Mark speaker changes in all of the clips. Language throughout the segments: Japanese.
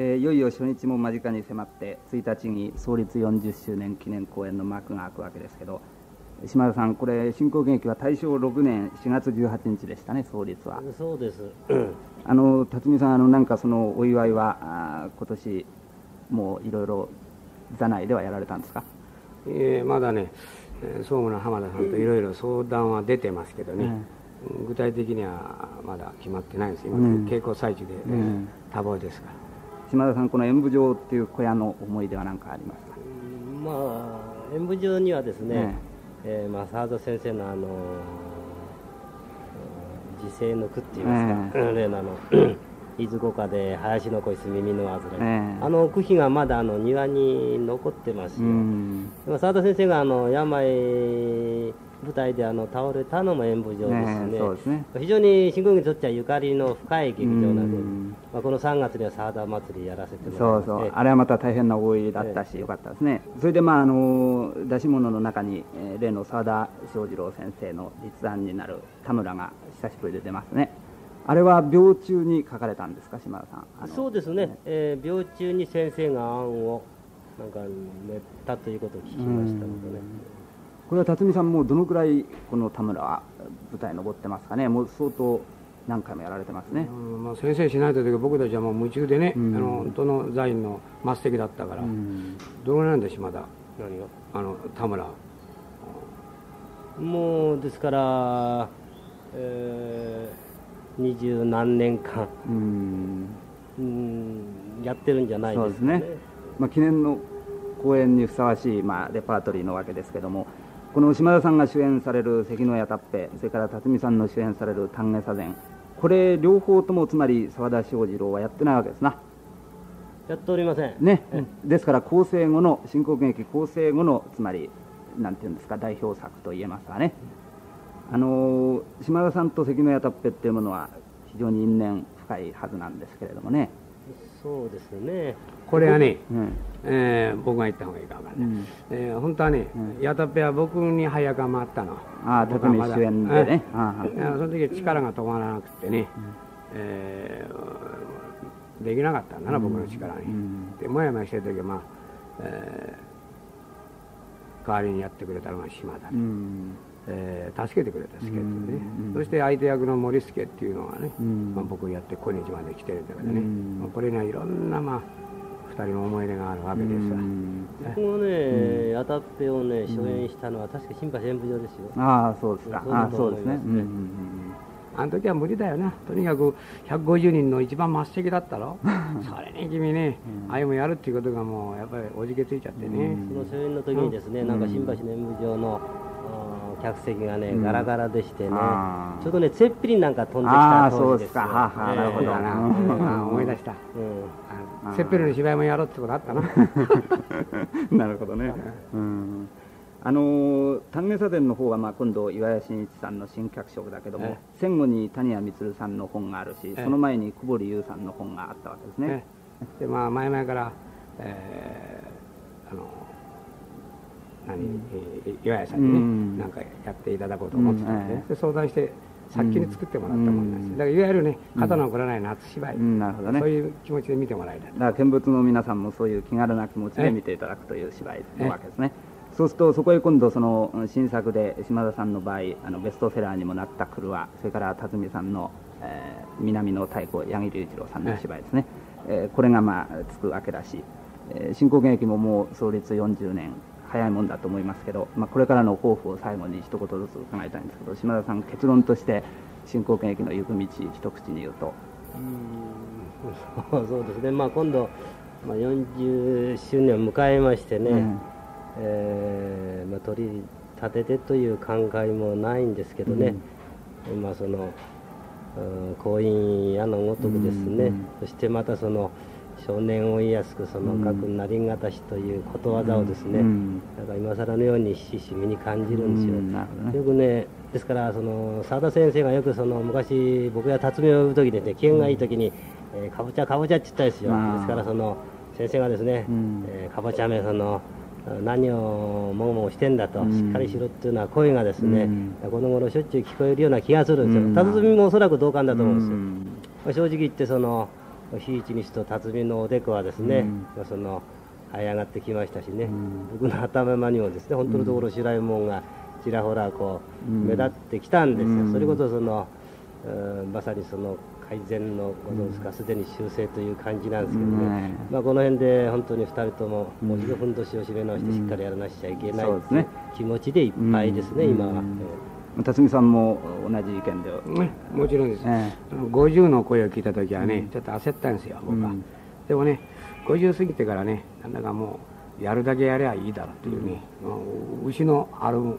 Speaker 1: えー、いよいよ初日も間近に迫って1日に創立40周年記念公演の幕が開くわけですけど島田さんこれ新興現役は大正6年4月18日でしたね創立は。
Speaker 2: そうです。
Speaker 1: あの辰巳さんあのなんかそのお祝いはあ今年もういろいろ座内ではやられたんですか？
Speaker 3: えー、まだね総務の浜田さんといろいろ相談は出てますけどね、うん、具体的にはまだ決まってないんです。今、うん、稽古最中で、うん、多忙ですから
Speaker 1: 島田さんこの演舞場っていう小屋の思い出は何かありますか、
Speaker 2: まあ演舞場にはですね、ねえ。ー、まあ沢田先生のあの時世の句って言いますか、例のあの 伊豆五花で林の子室耳のあずれ、あの句碑がまだあの庭に残ってますよ。沢田先生があの病舞台であの倒れたのも演舞場ですね。そうですね。非常に新興にとってはゆかりの深い劇場なんで、まあ、この3月には沢田祭りやらせてもら
Speaker 1: いますそうそう。あれはまた大変な大入りだったし、えー、よかったですね。それでまああの出し物の中に、えー、例の沢田正次郎先生の実案になる田村が久しぶりで出ますね。あれは病中に書かれたんですか島田さ
Speaker 2: ん？そうですね、ね。えー、病中に先生が案をなんか練ったということを聞きましたのでね
Speaker 1: これは辰巳さんもどのくらいこの田村は舞台登ってますかね？もう相当何回もやられてますね、
Speaker 3: まあ、先生しないという僕たちはもう夢中でね、うん、あの本当の座員の末席だったから、うん、どのぐらいなんで島田何が？あの田村。
Speaker 2: もうですからえ二、十何年間うん。うんやってるんじゃないですかね、ね、
Speaker 1: まあ、記念の公演にふさわしい、まあ、レパートリーのわけですけどもこの島田さんが主演される関の谷タッペそれから辰巳さんの主演される丹下左膳これ両方ともつまり沢田正次郎はやってないわけですな。
Speaker 2: やっておりません。
Speaker 1: ね、ですから構成後の新興劇構成後のつまりなんていうんですか代表作と言えますかね。あの島田さんと関の谷タッペっていうものは非常に因縁深いはずなんですけれどもね
Speaker 2: そうですね。
Speaker 3: これはね、うん、えー、僕が言った方がいいか分かんない、うん、えー、本当はね、うん、ヤタペは僕に早く回ったの。
Speaker 1: ああ特に主演でね、あ
Speaker 3: その時力が止まらなくてね、うん、えー、できなかったんだな、僕の力に、でもやもやしてる時はまあ、えー、代わりにやってくれたのが島田、えー、助けてくれた助っ人ね、そして相手役の森助っていうのはね、まあ、僕やって今日まで来てるんだけどね、まあ、これにはいろんなまあ二人の思い出があるわけですわ
Speaker 2: 僕もね、やたっぺをね初演したのは確か新橋演舞場ですよ。
Speaker 1: ああそうですか。ああそうですね、
Speaker 3: あの時は無理だよな。とにかく150人の一番末席だったろ。それに君ね、ああいうもやるっていうことがもうやっぱりおじけついちゃってね、
Speaker 2: その初演の時にですね、なんか新橋の演舞場の客席がね、ガラガラでしてね、ちょうどね、ツェッピリンなんか飛んできた当時ですよ。
Speaker 1: ははなるほど。
Speaker 3: な。思い出した。ツェッピリンの芝居もやろうってことあったな。
Speaker 1: なるほどね。あの丹下茶殿の方はまあ今度岩屋真一さんの新脚色だけども、戦後に谷谷充さんの本があるし、その前に久保利優さんの本があったわけですね。
Speaker 3: でまあ前々から、えー、あの何、えー、岩屋さんにね、うん、なんかやっていただこうと思ってたんで,、ね。で相談して早急に作ってもらったもんです、だからいわゆるね肩の凝らない夏芝居、なるほどね、そういう気持ちで見てもらいたい。
Speaker 1: だから見物の皆さんもそういう気軽な気持ちで見ていただくという芝居のわけですね、そうするとそこへ今度その新作で島田さんの場合あのベストセラーにもなった「車」それから辰巳さんの、えー、南の太鼓八木隆一郎さんの芝居ですね、えー、これがまあつくわけだし、えー、新興現役ももう創立40年早いもんだと思いますけど、まあ、これからの抱負を最後に一言ずつ伺いたいんですけど島田さん結論として新興権益の行く道一口に言うと。
Speaker 2: うん そうですね、まあ、今度、まあ、40周年を迎えましてね、うん、えー、まあ、取り立ててという考えもないんですけどね、うん、まあその婚姻屋のごとくですね、うん、そしてまたその少年を言いやすくその書くなりがたしということわざをですね、うん、なんか今更のようにひしひし身に感じるんですよ、うん。ね、よくねですからその澤田先生がよくその昔僕が辰巳を呼ぶ時でね機嫌がいい時に、えー、かぼちゃかぼちゃって言ったんですよ。ですからその先生がですね、うん、えー、かぼちゃめその何をもごもごしてんだと、しっかりしろっていうのは声がですね、この頃しょっちゅう聞こえるような気がするんですよ、辰巳もおそらく同感だと思うんですよ、正直言ってその日一日と辰巳のおでこはですね、うん、その這い上がってきましたしね、うん、僕の頭にもですね本当のところ白いもんがちらほらこう目立ってきたんですよ、それこそそのまさにその改善のことですか、すでに修正という感じなんですけどね、まあ、この辺で本当に2人とも、もう一度ふんどしを締め直して、しっかりやらなくちゃいけない、うね、気持ちでいっぱいですね、今は。
Speaker 1: 辰巳さんも同じ意見で、
Speaker 3: ね、もちろんです、えー、50の声を聞いた時はね、ちょっと焦ったんですよ、僕は。でもね、50過ぎてからね、なんだかもう、やるだけやればいいだろうというね、牛の歩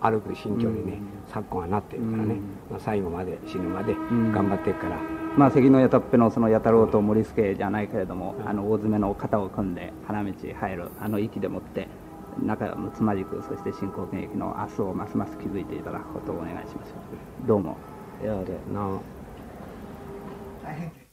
Speaker 3: 歩く心境にね、昨今はなってるからね、まあ、最後まで死ぬまで頑張っていくから。
Speaker 1: まあ、関の矢たっぺのその弥太郎と森助じゃないけれども、あの大詰めの肩を組んで花道入るあの息でもって仲むつまじくそして新興権益の明日をますます築いていただくことをお願いします。どうも。
Speaker 2: やな大変。